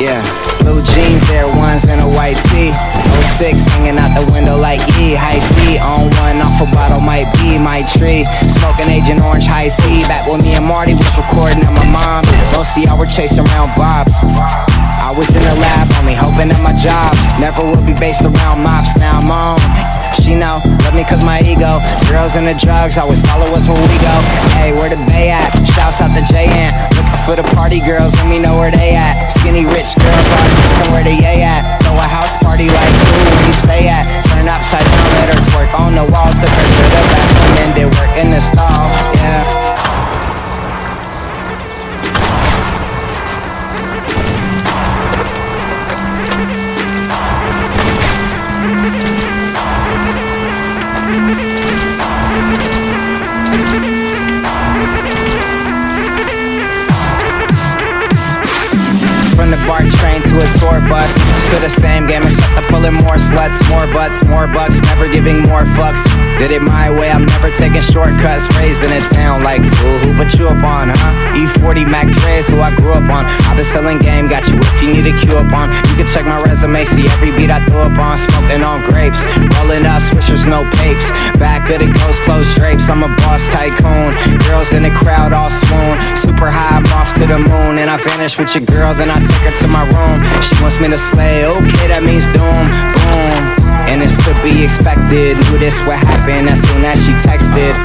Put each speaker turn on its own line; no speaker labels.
Yeah, blue jeans, Air Ones, and a white tee. 06 hanging out the window like E. High feet on one, off a bottle might be my tree. Smoking Agent Orange High C. Back when me and Marty was recording at my mom. Most of y'all were chasing around Bob's. I was in the lab, only hoping that my job never would be based around mops. Now I'm on. She know, love me cause my ego Girls and the drugs always follow us when we go Hey, where the bay at? Shouts out to JN for the party girls, let me know where they at. Skinny rich girls, always asking where they at BART train to a tour bus Still the same game except I'm pulling more sluts More butts, more bucks, never giving more fucks. Did it my way, I'm never taking shortcuts. Raised in a town like fool, who put you up on, huh? E40 Mac Dre's who I grew up on. I've been selling game, got you if you need a cue up on. You can check my resume, see every beat I throw up on. Smoking on grapes, rolling up swishers, no papes. Back of the ghost, closed drapes, I'm a boss tycoon. Girls in the crowd all swoon. Super high, I'm off to the moon. And I vanish with your girl, then I take her to my room. She wants me to slay, okay, that means doom, boom. And it's to be expected, knew this would happen as soon as she texted